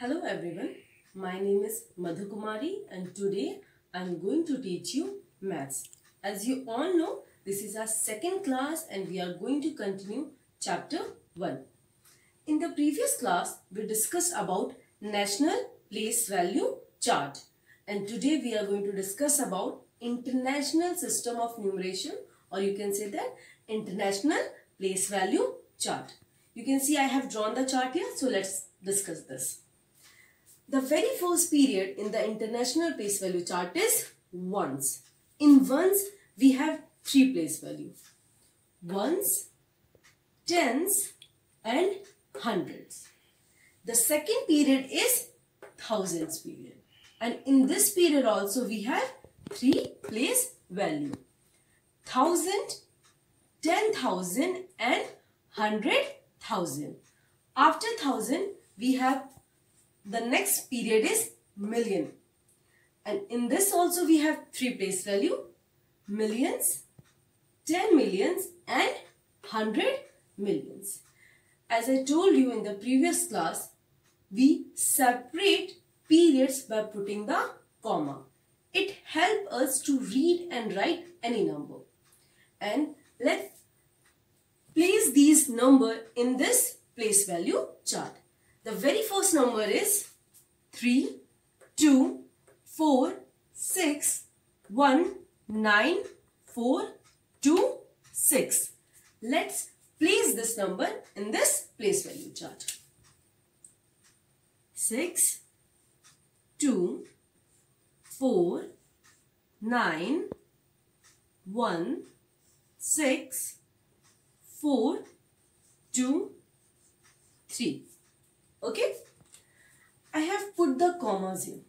Hello everyone, my name is Madhukumari and today I am going to teach you maths. As you all know, this is our second class and we are going to continue chapter 1. In the previous class, we discussed about national place value chart and today we are going to discuss about international system of numeration or you can say that international place value chart. You can see I have drawn the chart here so let's discuss this. The very first period in the international place value chart is ones. In ones, we have three place value. Ones, tens and hundreds. The second period is thousands period. And in this period also we have three place value. Thousand, ten thousand and hundred thousand. After thousand we have the next period is million. And in this also we have three place value. Millions, 10 millions and 100 millions. As I told you in the previous class, we separate periods by putting the comma. It helps us to read and write any number. And let's place these number in this place value chart. The very first number is 3, 2, 4, 6, 1, 9, 4, 2, 6. Let's place this number in this place value chart. 6, 2, 4, 9, 1, 6, 4, 2, 3. Okay. I have put the commas here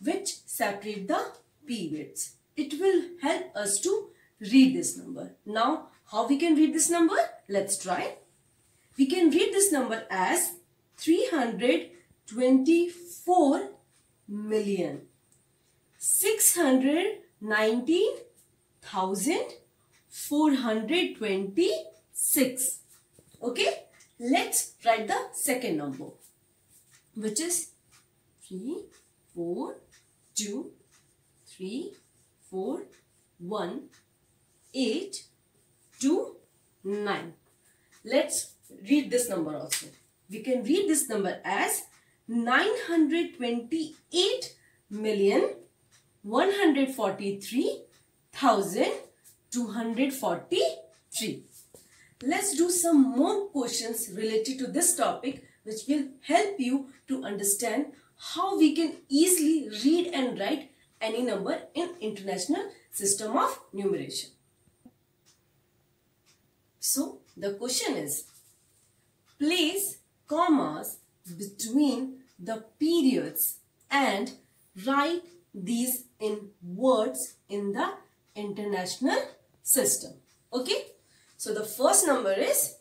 which separate the periods. It will help us to read this number. Now, how we can read this number? Let's try. We can read this number as 324 million 619,426. Okay. Let's write the second number which is 3, 4, 2, 3, 4, 1, 8, 2, 9. Let's read this number also. We can read this number as 928 million 143,243. Let's do some more questions related to this topic which will help you to understand how we can easily read and write any number in international system of numeration. So the question is place commas between the periods and write these in words in the international system. Okay. So the first number is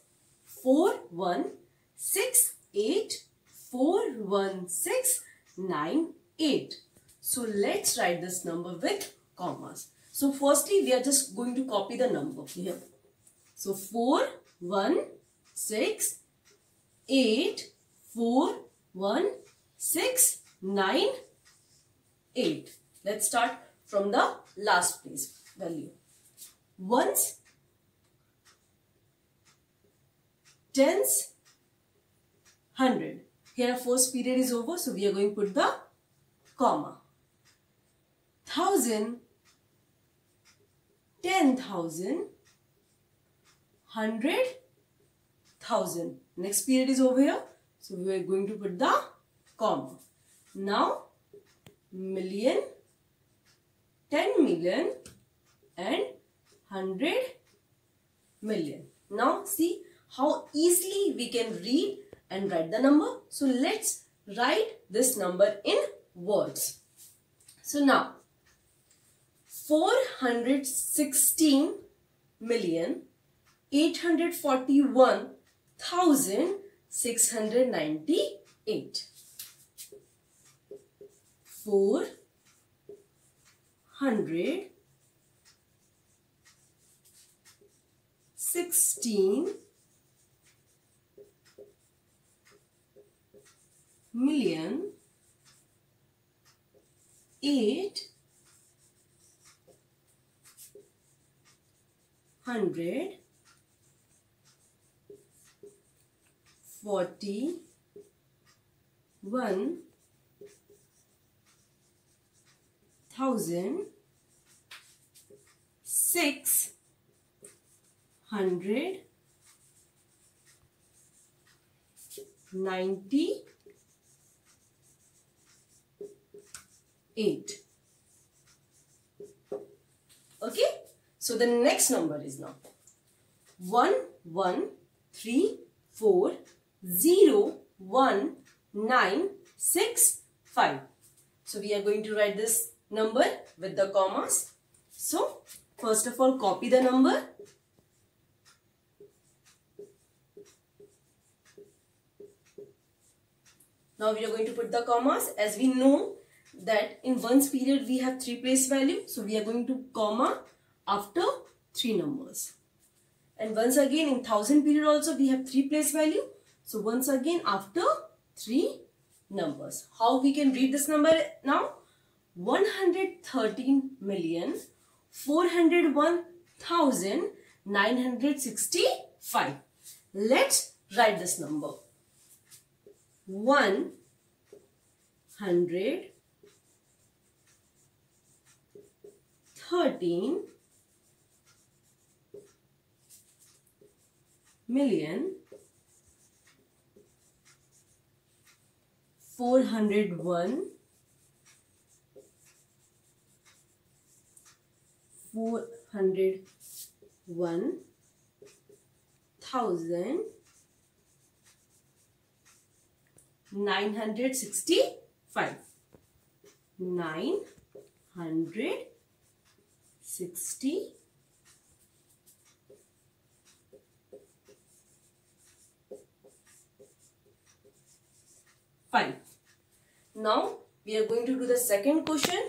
41684169 So let's write this number with commas. So firstly we are just going to copy the number here. So 4 1 6 8 4 1 6 9 8. Let's start from the last place value. Ones tens, hundred. Here our first period is over, so we are going to put the comma. Thousand, ten thousand, hundred thousand. Next period is over here, so we are going to put the comma. Now, million, ten million, and hundred million. Now, see how easily we can read and write the number. So let's write this number in words. So now 416 million 841 thousand 698 four hundred sixteen million eight hundred forty one thousand six hundred ninety eight. Okay, so the next number is now one one three four zero one nine six five. So we are going to write this number with the commas. So first of all copy the number. Now we are going to put the commas as we know that in ones period we have three place value. So we are going to comma after three numbers. And once again in thousand period also we have three place value. So once again after three numbers. How we can read this number now? 113 million 401,965. Let's write this number. 100 13 million 401 401 thousand nine hundred sixty five. Nine hundred sixty five now we are going to do the second question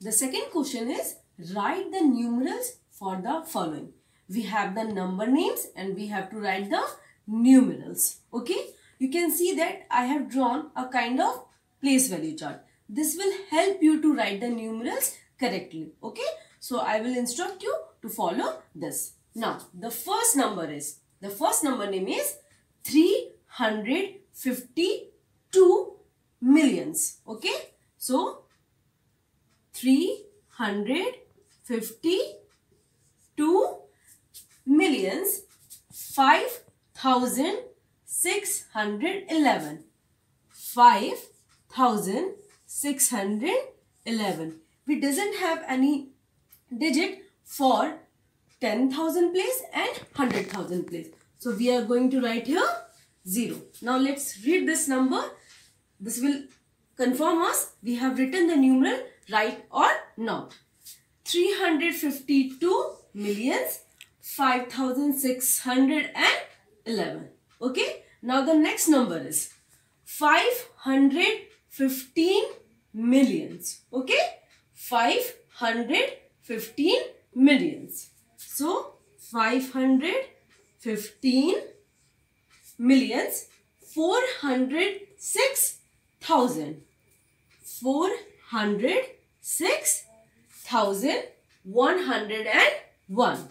the second question is write the numerals for the following we have the number names and we have to write the numerals okay you can see that I have drawn a kind of place value chart. This will help you to write the numerals correctly. Okay. So I will instruct you to follow this. Now the first number is, the first number name is 352 millions. Okay. So 352 millions 5000 611. 5611. We doesn't have any digit for 10,000 place and 100,000 place. So we are going to write here 0. Now let's read this number. This will confirm us we have written the numeral right or not. 352 millions 5611. Okay. Now the next number is 515 millions. Okay. 515 millions. So 515 millions 406,000 406,000 101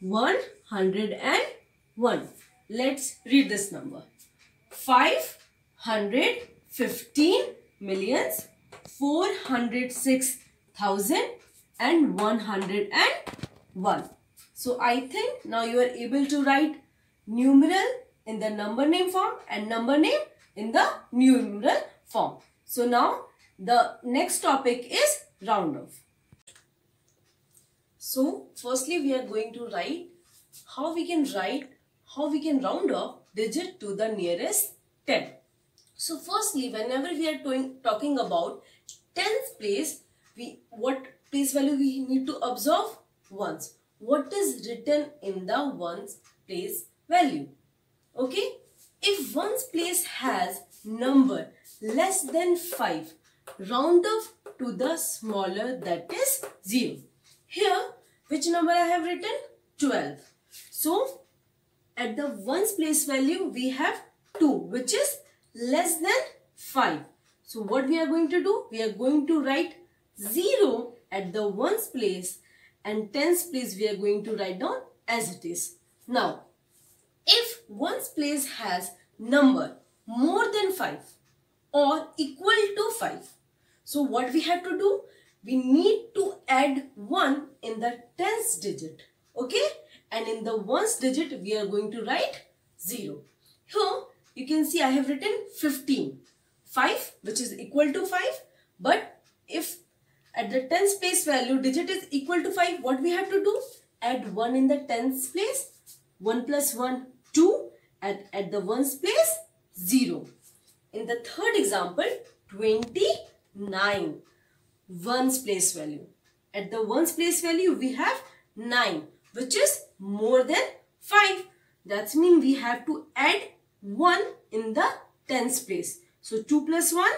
101 Let's read this number. 515 millions 406,000 and 101. So I think now you are able to write numeral in the number name form and number name in the numeral form. So now the next topic is round off. So firstly we are going to write how we can write how we can round off digit to the nearest 10. So firstly, whenever we are talking about tens place, we what place value we need to observe? Ones. What is written in the ones place value? Okay. If ones place has number less than 5, round off to the smaller that is 0. Here, which number I have written? 12. So, at the ones place value we have 2 which is less than 5. So what we are going to do? We are going to write 0 at the ones place and tens place we are going to write down as it is. Now, if ones place has number more than 5 or equal to 5, so what we have to do? We need to add 1 in the tens digit. Okay? And in the ones digit, we are going to write 0. Here, you can see I have written 15. 5 which is equal to 5. But if at the tens place value digit is equal to 5, what we have to do? Add 1 in the tens place. 1 plus 1, 2. At, at the ones place, 0. In the third example, 29. Ones place value. At the ones place value, we have 9 which is more than 5. That means we have to add 1 in the tens place. So 2 plus 1,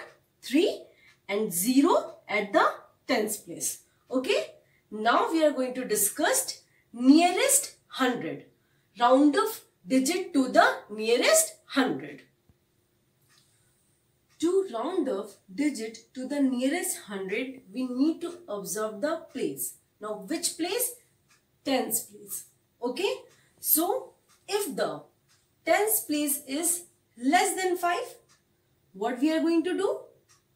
3 and 0 at the tens place. Okay. Now we are going to discuss nearest 100. Round off digit to the nearest 100. To round off digit to the nearest 100, we need to observe the place. Now which place? Tens place. Okay. So if the tens place is less than 5, what we are going to do?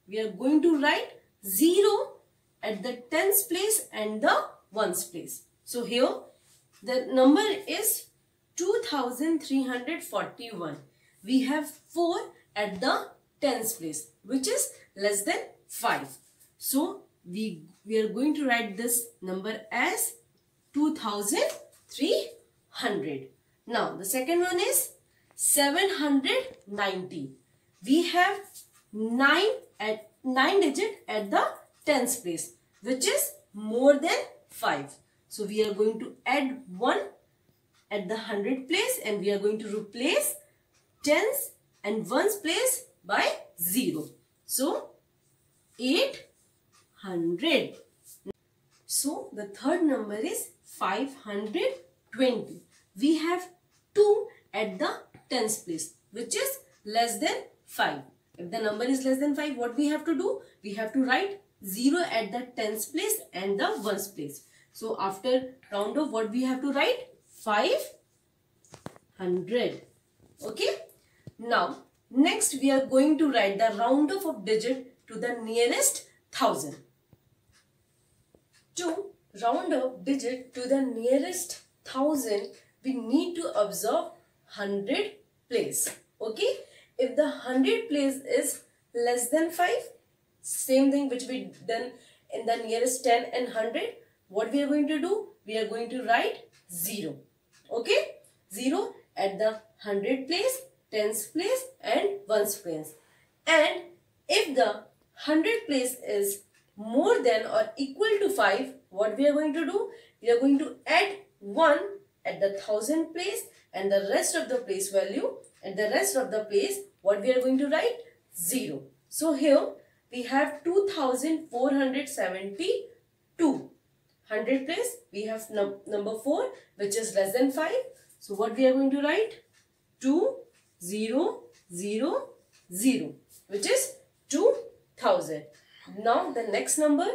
We are going to write 0 at the tens place and the ones place. So here the number is 2341. We have 4 at the tens place which is less than 5. So we, we are going to write this number as 2300. Now the second one is 790. We have 9 at 9 digit at the tens place which is more than 5. So we are going to add 1 at the hundred place and we are going to replace tens and ones place by 0. So 800. So the third number is 520. We have 2 at the tens place which is less than 5. If the number is less than 5, what we have to do? We have to write 0 at the tens place and the ones place. So after round off what we have to write? 500. Okay. Now next we are going to write the round off of digit to the nearest thousand. To round off digit to the nearest thousand we need to observe 100 place. Okay. If the 100 place is less than 5 same thing which we done in the nearest 10 and 100. What we are going to do? We are going to write 0. Okay? 0 at the 100 place, tens place and ones place. And if the 100 place is more than or equal to 5, what we are going to do? We are going to add 1 at the 1000 place and the rest of the place value and the rest of the place what we are going to write? 0. So here we have 2472. 100 place, we have num number 4 which is less than 5. So what we are going to write? 2, 0, 0, 0 which is 2000. Now the next number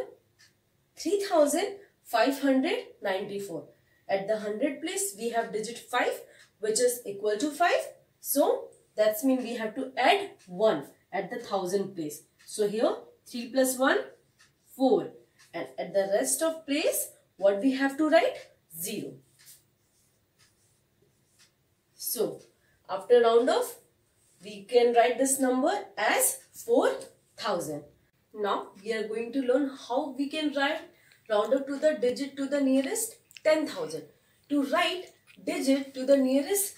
3594. At the 100 place we have digit 5 which is equal to 5. So that's mean we have to add 1 at the 1000 place. So here 3 plus 1, 4. And at the rest of place, what we have to write? 0. So, after round off, we can write this number as 4000. Now, we are going to learn how we can write round up to the digit to the nearest 10,000. To write digit to the nearest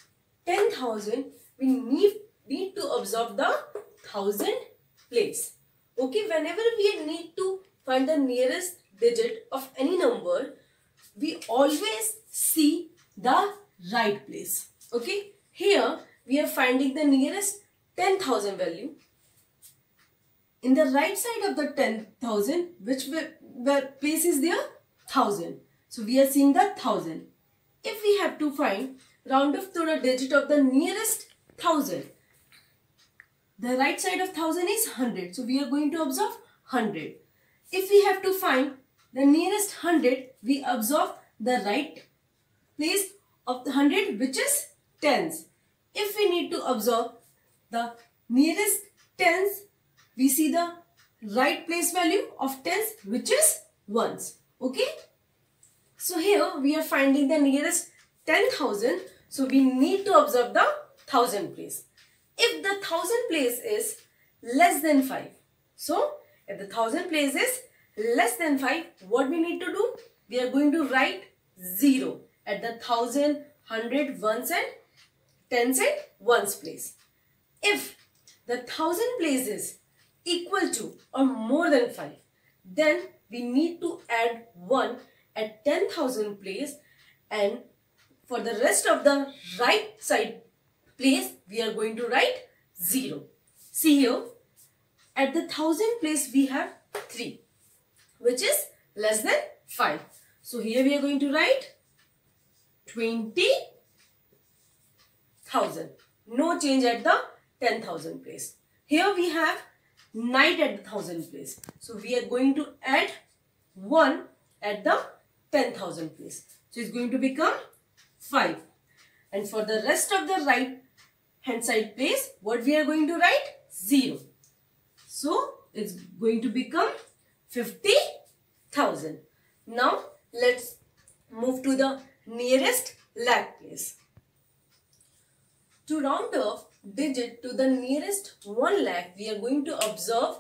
10,000, we need, need to observe the thousand place. Okay, whenever we need to find the nearest digit of any number, we always see the right place. Okay, here we are finding the nearest 10,000 value. In the right side of the 10,000, which place is there? 1000. So we are seeing the 1000. If we have to find round off to the digit of the nearest 1000, the right side of 1000 is 100. So we are going to observe 100. If we have to find the nearest 100, we observe the right place of the 100 which is tens. If we need to observe the nearest tens, we see the right place value of tens which is ones. Okay. So here we are finding the nearest 10,000. So we need to observe the 1000 place. If the 1000 place is less than 5. So if the 1000 place is less than 5, what we need to do? We are going to write 0 at the 1000, 100, ones and tens and ones place. If the 1000 place is equal to or more than 5, then we need to add 1 at 10,000 place and for the rest of the right side place we are going to write 0. See here at the 1000 place we have 3 which is less than 5. So here we are going to write 20,000. No change at the 10,000 place. Here we have night at the 1000 place. So we are going to add 1 at the 10,000 place. So it's going to become 5. And for the rest of the right hand side place, what we are going to write? 0. So it's going to become 50,000. Now let's move to the nearest lakh place. To round off digit to the nearest 1 lakh, we are going to observe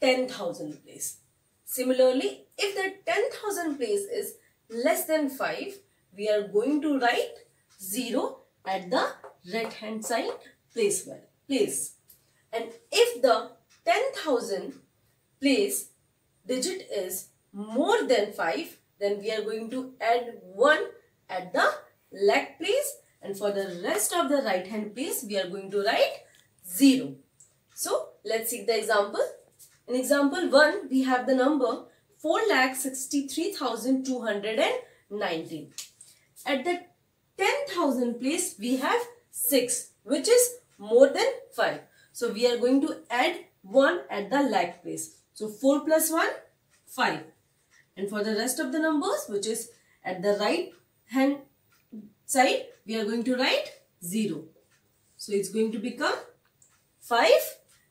10,000 place. Similarly, if the 10,000 place is less than 5, we are going to write 0 at the right hand side place. place. And if the 10,000 place digit is more than 5, then we are going to add 1 at the lakh place and for the rest of the right hand place we are going to write 0. So let's see the example. In example 1 we have the number 4,63,219. At the 10,000 place we have 6 which is more than 5. So we are going to add 1 at the lakh place. So 4 plus 1 5. And for the rest of the numbers which is at the right hand side we are going to write 0. So it's going to become 5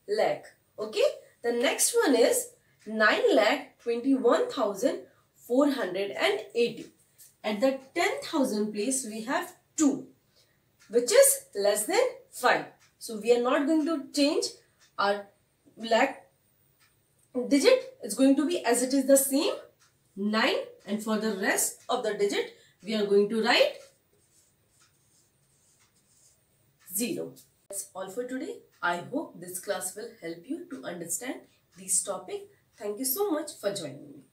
lakh. Okay. The next one is 9 lakh 21,480. At the 10,000 place we have 2 which is less than 5. So we are not going to change our lakh digit. It's going to be as it is the same 9 and for the rest of the digit we are going to write 0. That's all for today. I hope this class will help you to understand this topic. Thank you so much for joining me.